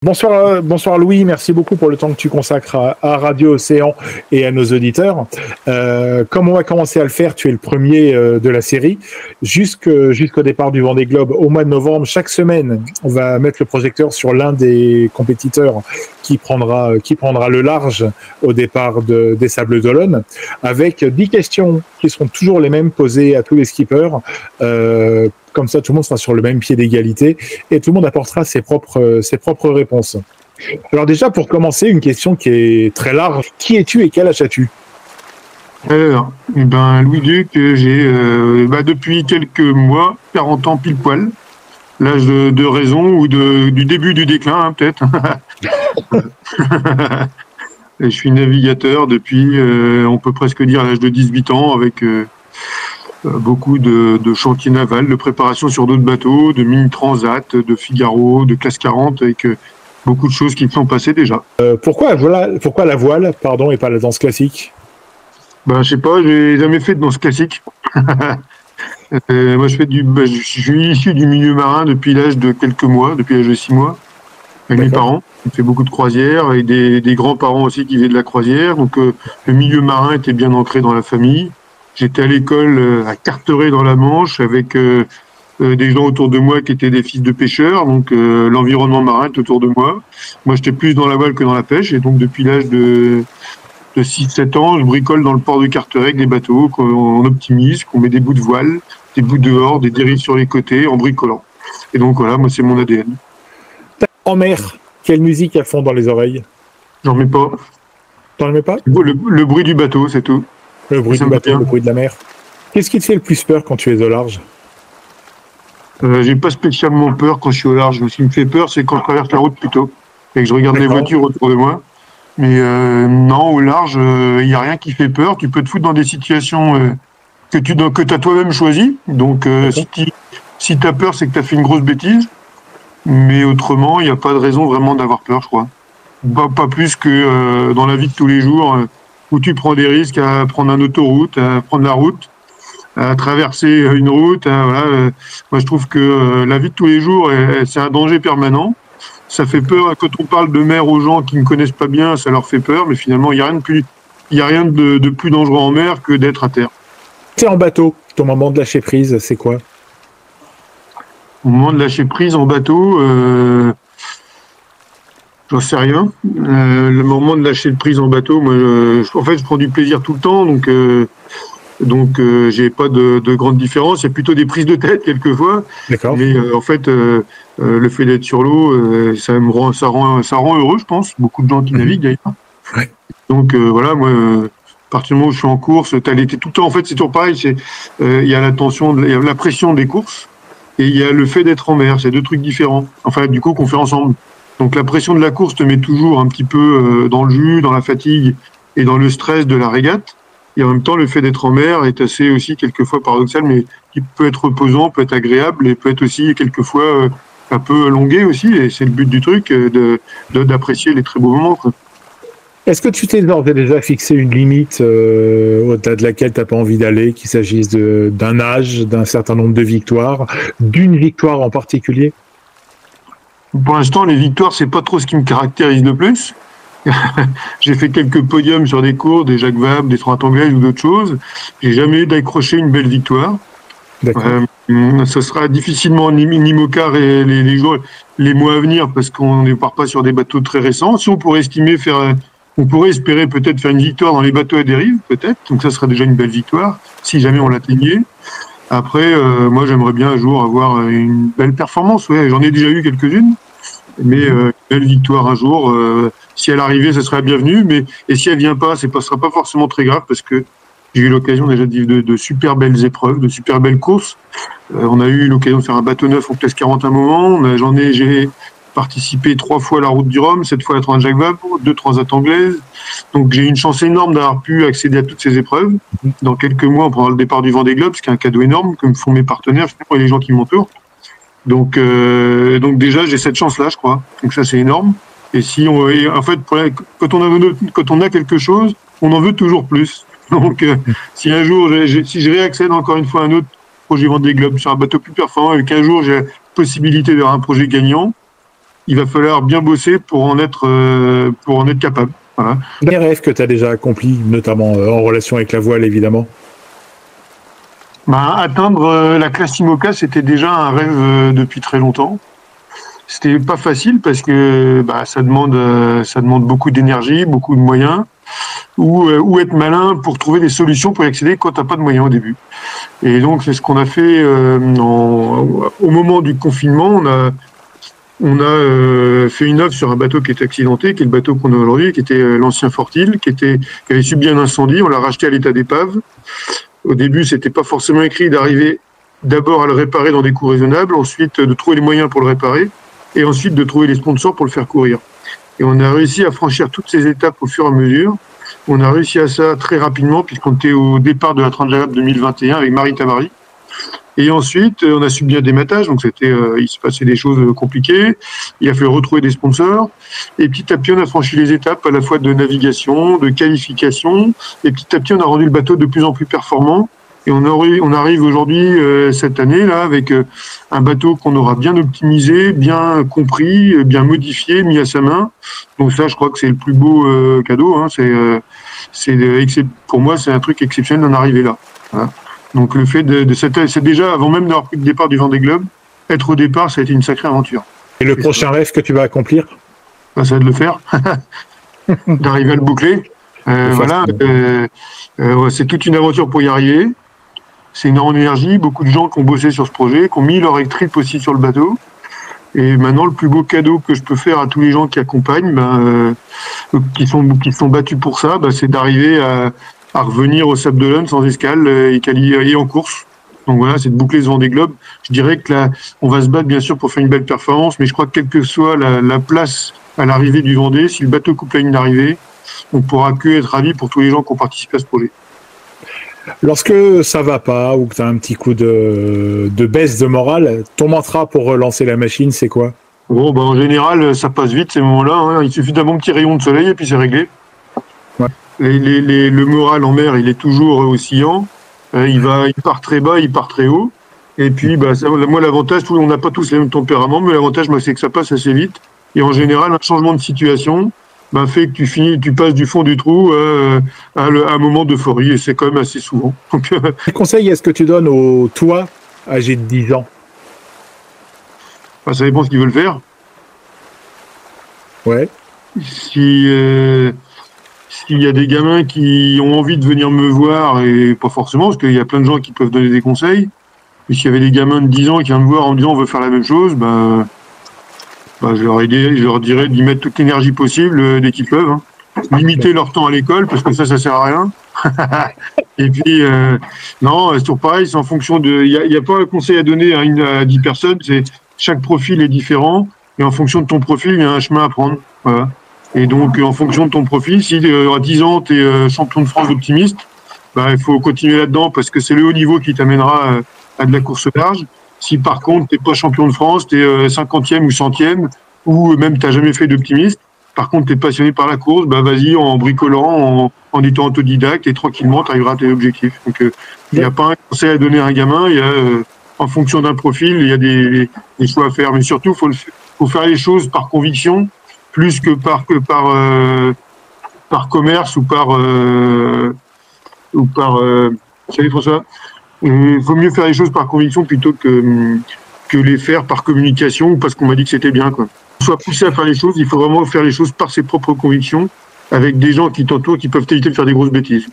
Bonsoir, euh, bonsoir Louis, merci beaucoup pour le temps que tu consacres à, Radio Océan et à nos auditeurs. Euh, comme on va commencer à le faire, tu es le premier euh, de la série. Jusqu'au départ du Vendée Globe, au mois de novembre, chaque semaine, on va mettre le projecteur sur l'un des compétiteurs qui prendra, le large au départ de, des Sables d'Olonne, avec dix questions qui seront toujours les mêmes posées à tous les skippers. Euh, comme ça, tout le monde sera sur le même pied d'égalité et tout le monde apportera ses propres, ses propres réponses. Alors déjà, pour commencer, une question qui est très large. Qui es-tu et quel âge as-tu? Alors, eh ben, Louis Duc, j'ai euh, bah, depuis quelques mois, 40 ans pile poil. L'âge de, raison ou de, du début du déclin, hein, peut-être. je suis navigateur depuis, euh, on peut presque dire, l'âge de 18 ans, avec euh, euh, beaucoup de, chantiers navals, de préparation sur d'autres bateaux, de mini-transat, de Figaro, de classe 40, avec euh, beaucoup de choses qui sont passées déjà. Euh, pourquoi, voilà, pourquoi la voile pardon, et pas la danse classique? Ben, Je sais pas, j'ai jamais fait de danse classique. moi, je, fais du, ben, je suis issu du milieu marin depuis l'âge de quelques mois, depuis l'âge de six mois, avec mes parents. J'ai fait beaucoup de croisières et des, des grands-parents aussi qui faisaient de la croisière. Donc, le milieu marin était bien ancré dans la famille. J'étais à l'école euh, à Carteret dans la Manche avec euh, euh, des gens autour de moi qui étaient des fils de pêcheurs, donc l'environnement marin est autour de moi. Moi, j'étais plus dans la voile que dans la pêche, et donc depuis l'âge de, de 6-7 ans, je bricole dans le port de Carteret avec des bateaux qu'on optimise, qu'on met des bouts de voile, des bouts dehors, des dérives sur les côtés, en bricolant. Et donc voilà, moi, c'est mon ADN. En mer, quelle musique à fond dans les oreilles? J'en mets pas. T'en mets pas? Le bruit du bateau, c'est tout. Le bruit du bateau, le bruit de la mer. Qu'est-ce qui te fait le plus peur quand tu es au large euh, J'ai pas spécialement peur quand je suis au large. Ce qui me fait peur, c'est quand je traverse la route plutôt et que je regarde les voitures autour de moi. Mais euh, non, au large, il euh, n'y a rien qui fait peur. Tu peux te foutre dans des situations euh, que tu que as toi-même choisies. Donc, si tu as peur, c'est que tu as fait une grosse bêtise. Mais autrement, il n'y a pas de raison vraiment d'avoir peur, je crois. Pas, pas plus que dans la vie de tous les jours où tu prends des risques à prendre une autoroute, à prendre la route, à traverser une route. Hein, voilà. Moi, je trouve que euh, la vie de tous les jours, c'est un danger permanent. Ça fait peur quand on parle de mer aux gens qui ne connaissent pas bien, ça leur fait peur, mais finalement, il n'y a rien de plus, il y a rien de, plus dangereux en mer que d'être à terre. C'est en bateau. Ton moment de lâcher prise, c'est quoi? Au moment de lâcher prise en bateau, euh, J'en sais rien. Euh, le moment de lâcher le prise en bateau, moi, en fait, je prends du plaisir tout le temps, donc euh, donc euh, j'ai pas de, de grande différence. Il y a plutôt des prises de tête quelquefois. D'accord. Mais euh, en fait, euh, le fait d'être sur l'eau, ça me rend, ça rend, ça rend heureux, je pense. Beaucoup de gens qui mhm. naviguent d'ailleurs. Ouais. Donc voilà, moi, à partir du moment où je suis en course, t'as l'été tout le temps. En fait, c'est toujours pareil. C'est il y a la tension, il y a la pression des courses et il y a le fait d'être en mer. C'est deux trucs différents. Enfin, du coup, qu'on fait ensemble. Donc la pression de la course te met toujours un petit peu euh, dans le jus, dans la fatigue et dans le stress de la régate. Et en même temps, le fait d'être en mer est assez aussi quelquefois paradoxal, mais qui peut être reposant, peut être agréable et peut être aussi quelquefois euh, un peu longué aussi. Et c'est le but du truc, euh, de d'apprécier les très beaux moments. Est-ce que tu t'es déjà fixé une limite au-delà de laquelle tu n'as pas envie d'aller, qu'il s'agisse d'un âge, d'un certain nombre de victoires, d'une victoire en particulier? Pour l'instant, les victoires, c'est pas trop ce qui me caractérise le plus. j'ai fait quelques podiums sur des cours, des Jacques Vabre, des Trois anglaises ou d'autres choses. J'ai jamais eu d'accrocher une belle victoire. Euh, ce sera difficilement ni, ni et les, les, jours, les mois à venir parce qu'on ne part pas sur des bateaux très récents. Si on pourrait estimer faire, on pourrait espérer peut-être faire une victoire dans les bateaux à dérive, peut-être. Donc ça serait déjà une belle victoire si jamais on l'atteignait. Après, euh, moi, j'aimerais bien un jour avoir une belle performance. Ouais, j'en ai déjà eu quelques-unes, mais euh, une belle victoire un jour. Euh, si elle arrivait, ce serait la bienvenue. Mais et si elle vient pas, ce ne sera pas forcément très grave parce que j'ai eu l'occasion déjà de vivre de, super belles épreuves, de super belles courses. on a eu l'occasion de faire un bateau neuf en classe 40 un moment. J'en ai, j'ai participé trois fois à la route du Rhum, cette fois à la Transjacques Vabre, deux transats anglaises. Donc j'ai eu une chance énorme d'avoir pu accéder à toutes ces épreuves. Dans quelques mois, on prendra le départ du Vendée Globe, ce qui est un cadeau énorme, comme font mes partenaires et les gens qui m'entourent. Donc, euh, donc déjà, j'ai cette chance-là, je crois. Donc ça, c'est énorme. Et si on, en fait, quand on, a, quand on a quelque chose, on en veut toujours plus. Donc, euh, si un jour, si je réaccède encore une fois à un autre projet Vendée Globe sur un bateau plus performant et qu'un jour j'ai la possibilité d'avoir un projet gagnant, il va falloir bien bosser pour en être, pour en être capable. Voilà. Les rêves que tu as déjà accomplis, notamment en relation avec la voile, évidemment bah, Atteindre la classe IMOCA, c'était déjà un rêve depuis très longtemps. C'était pas facile parce que bah, ça demande euh, ça demande beaucoup d'énergie, beaucoup de moyens, ou, euh, ou être malin pour trouver des solutions pour y accéder quand t'as pas de moyens au début. Et donc c'est ce qu'on a fait euh, au moment du confinement. On a on a fait une œuvre sur un bateau qui est accidenté, qui est le bateau qu'on a aujourd'hui, qui était l'ancien Fortil, qui était qui avait subi un incendie. On l'a racheté à l'état d'épave. Au début, c'était pas forcément écrit d'arriver d'abord à le réparer dans des coûts raisonnables, ensuite de trouver les moyens pour le réparer et ensuite de trouver les sponsors pour le faire courir. Et on a réussi à franchir toutes ces étapes au fur et à mesure. On a réussi à ça très rapidement puisqu'on était au départ de la Transjalab 2021 avec Marie Tamari. Et ensuite, on a subi un dématage, donc c'était, euh, il se passait des choses compliquées. Il a fallu retrouver des sponsors. Et petit à petit, on a franchi les étapes à la fois de navigation, de qualification. Et petit à petit, on a rendu le bateau de plus en plus performant. Et on, arrive aujourd'hui, euh, cette année, là, avec euh, un bateau qu'on aura bien optimisé, bien compris, euh, bien modifié, mis à sa main. Donc ça, je crois que c'est le plus beau cadeau. Hein. C'est, c'est, pour moi, c'est un truc exceptionnel d'en arriver là. Donc le fait de, de c'est déjà avant même d'avoir pris le départ du Vendée Globe, être au départ, ça a été une sacrée aventure. Et le prochain rêve que tu vas accomplir bah, Ça va de le faire, d'arriver à le boucler. voilà, c'est toute une aventure pour y arriver. C'est une énergie, beaucoup de gens qui ont bossé sur ce projet, qui ont mis leur électrique aussi sur le bateau. Et maintenant, le plus beau cadeau que je peux faire à tous les gens qui accompagnent, ben, euh, qui sont qui sont battus pour ça, ben, c'est d'arriver à, à, revenir au Sable d'Olonne sans escale euh, et, et en course. Donc voilà, c'est de boucler ce Vendée Globe. Je dirais que là, on va se battre bien sûr pour faire une belle performance, mais je crois que quelle que soit la, la place à l'arrivée du Vendée, si le bateau coupe la ligne d'arrivée, on pourra que être ravi pour tous les gens qui ont participé à ce projet. Lorsque ça va pas ou que tu as un petit coup de, baisse de morale, ton mantra pour relancer la machine, c'est quoi? Bon, ben, en général, ça passe vite ces moments-là. Hein. Il suffit d'un bon petit rayon de soleil et puis c'est réglé. Le moral en mer, il est toujours oscillant. Euh, il, va, il part très bas, il part très haut. Et puis, bah, moi, l'avantage, on n'a pas tous les mêmes tempéraments, mais l'avantage, c'est que ça passe assez vite. Et en général, un changement de situation, ben, fait que tu finis, tu passes du fond du trou euh, à, un moment d'euphorie, et c'est quand même assez souvent. Donc, euh, Quel conseil est-ce que tu donnes au toi âgé de 10 ans? Ben, Ça dépend ce qu'ils veulent faire. Ouais. Si euh, s'il y a des gamins qui ont envie de venir me voir, et pas forcément, parce qu'il y a plein de gens qui peuvent donner des conseils, mais s'il y avait des gamins de 10 ans qui viennent me voir en me disant on veut faire la même chose, ben bah, je, leur je leur dirais d'y mettre toute l'énergie possible euh, dès qu'ils peuvent. Hein. Limiter leur temps à l'école, parce que ça, ça sert à rien. et puis, euh, non, c'est toujours pareil, c'est en fonction de. Il n'y a, pas un conseil à donner à, une, à 10 personnes, c'est chaque profil est différent, et en fonction de ton profil, il y a un chemin à prendre. Voilà. Et donc, en fonction de ton profil, si euh, à 10 ans, tu es euh, champion de France d'optimiste, bah, il faut continuer là-dedans parce que c'est le haut niveau qui t'amènera à de la course large. Si par contre, tu n'es pas champion de France, tu es 50e ou 100e, ou même tu n'as jamais fait d'optimiste, par contre, tu es passionné par la course, bah vas-y en bricolant, en, étant autodidacte, et tranquillement, tu arriveras à tes objectifs. Donc, il n'y a pas un conseil à donner à un gamin, il y a, euh, en fonction d'un profil, il y a des, choix à faire. Mais surtout, il faut, faire les choses par conviction, plus que par, que par, euh, par commerce ou par... Euh, ou par salut François il vaut mieux faire les choses par conviction plutôt que, que les faire par communication ou parce qu'on m'a dit que c'était bien. Quoi. Soit poussé à faire les choses, il faut vraiment faire les choses par ses propres convictions, avec des gens qui t'entourent qui peuvent t'éviter de faire des grosses bêtises.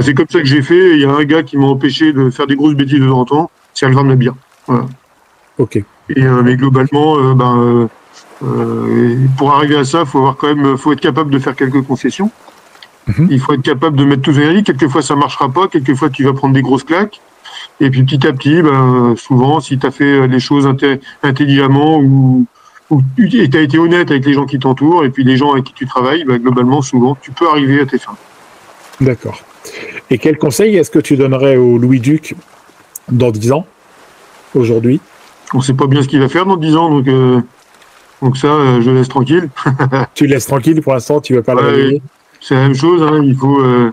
c'est comme ça que j'ai fait. Il y a un gars qui m'a empêché de faire des grosses bêtises de temps en temps, c'est Alvar Nabir. Voilà. Ok. Et, euh, mais globalement, euh, ben, euh, pour arriver à ça, faut avoir quand même, faut être capable de faire quelques concessions. Mhm. Il faut être capable de mettre tout énergie. Quelquefois, ça marchera pas. Quelquefois, tu vas prendre des grosses claques. Et puis, petit à petit, ben, souvent, si tu as fait les choses intelligemment ou, ou tu as été honnête avec les gens qui t'entourent et puis les gens avec qui tu travailles, ben, globalement, souvent, tu peux arriver à tes fins. D'accord. Et quel conseil est-ce que tu donnerais au Louis-Duc dans 10 ans, aujourd'hui? On ne sait pas bien ce qu'il va faire dans 10 ans, donc, euh, donc ça, euh, je laisse tranquille. tu laisses tranquille pour l'instant, tu ne veux pas le réveiller c'est la même chose. Hein, il faut, euh,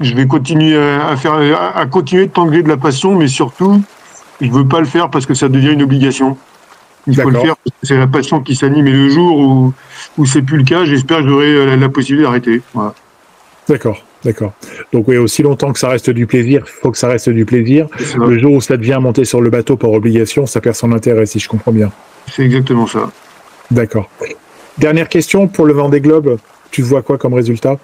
je vais continuer à faire, à continuer de tangler de la passion, mais surtout, je veux pas le faire parce que ça devient une obligation. Il faut le faire, c'est la passion qui s'anime. Et le jour où, où c'est plus le cas, j'espère que j'aurai la, possibilité d'arrêter. D'accord. D'accord. Donc oui, aussi longtemps que ça reste du plaisir, il faut que ça reste du plaisir. Le jour où ça devient monter sur le bateau par obligation, ça perd son intérêt, si je comprends bien. C'est exactement ça. D'accord. Dernière question pour le Vendée Globe. Tu vois quoi comme résultat?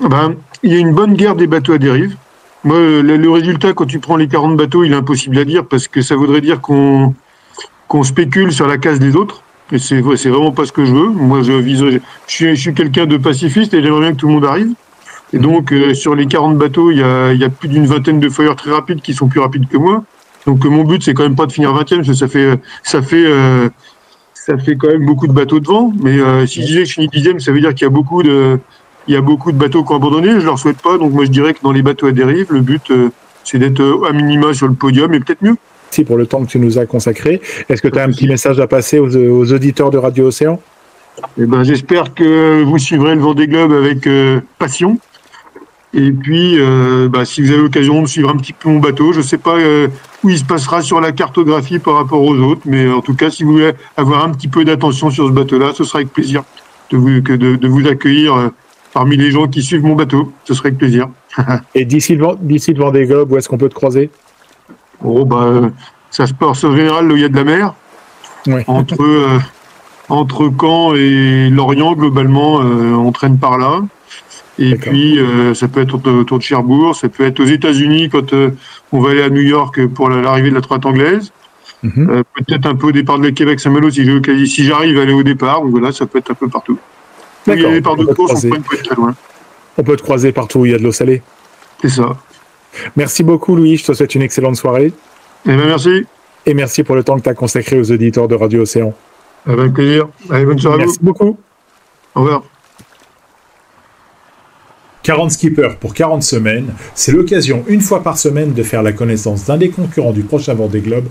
Ben, Il y a une bonne guerre des bateaux à dérive. Moi, le, résultat, quand tu prends les 40 bateaux, il est impossible à dire parce que ça voudrait dire qu'on qu'on spécule sur la case des autres. Et c'est vraiment pas ce que je veux. Moi, je vise, je suis, je suis quelqu'un de pacifiste et j'aimerais bien que tout le monde arrive. Et donc, euh, sur les 40 bateaux, il y a, il y a plus d'une vingtaine de foyers très rapides qui sont plus rapides que moi. Donc, mon but, c'est quand même pas de finir 20e, parce que ça fait, ça fait, euh, ça fait quand même beaucoup de bateaux devant. Mais euh, si je disais que je finis 10e, ça veut dire qu'il y a beaucoup de, il y a beaucoup de bateaux qui ont abandonné, je leur souhaite pas. Donc moi je dirais que dans les bateaux à dérive, le but euh, c'est d'être euh, à minima sur le podium et peut-être mieux. Merci pour le temps que tu nous as consacré. Est-ce que tu as un petit message à passer aux, auditeurs de Radio Océan? Eh ben, J'espère que vous suivrez le Vendée Globe avec euh, passion. Et puis, bah, si vous avez l'occasion de suivre un petit peu mon bateau, je ne sais pas où il se passera sur la cartographie par rapport aux autres, mais en tout cas, si vous voulez avoir un petit peu d'attention sur ce bateau-là, ce sera avec plaisir de vous, que de, de vous accueillir parmi les gens qui suivent mon bateau. Ce serait avec plaisir. Et d'ici le, Vendée Globe, où est-ce qu'on peut te croiser? Oh, bah, ça se passe en général là où il y a de la mer. Entre, euh, entre Caen et Lorient, globalement, euh, on traîne par là. Et puis, euh, ça peut être autour de Cherbourg, ça peut être aux États-Unis quand on va aller à New York pour l'arrivée de la troite anglaise. Mhm. peut-être un peu au départ de Québec Saint-Malo si, si j'arrive à aller au départ. Donc voilà, ça peut être un peu partout. D'accord. on, peut te croiser partout où il y a de l'eau salée. C'est ça. Merci beaucoup, Louis. Je te souhaite une excellente soirée. Eh bien, merci. Et merci pour le temps que tu as consacré aux auditeurs de Radio Océan. Avec plaisir. Allez, bonne soirée Merci beaucoup. Au revoir. 40 skippers pour 40 semaines, c'est l'occasion une fois par semaine de faire la connaissance d'un des concurrents du prochain Vendée Globe